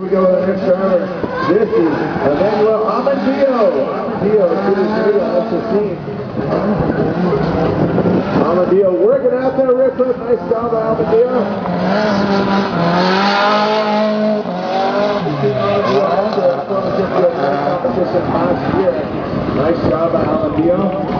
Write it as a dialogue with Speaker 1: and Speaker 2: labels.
Speaker 1: we go with the next driver. This is Emmanuel Amandio. Amandio, to the zero, that's the team. Amandio working out there, Rick Cliff. Nice job, Amandio. Nice job, Amandio.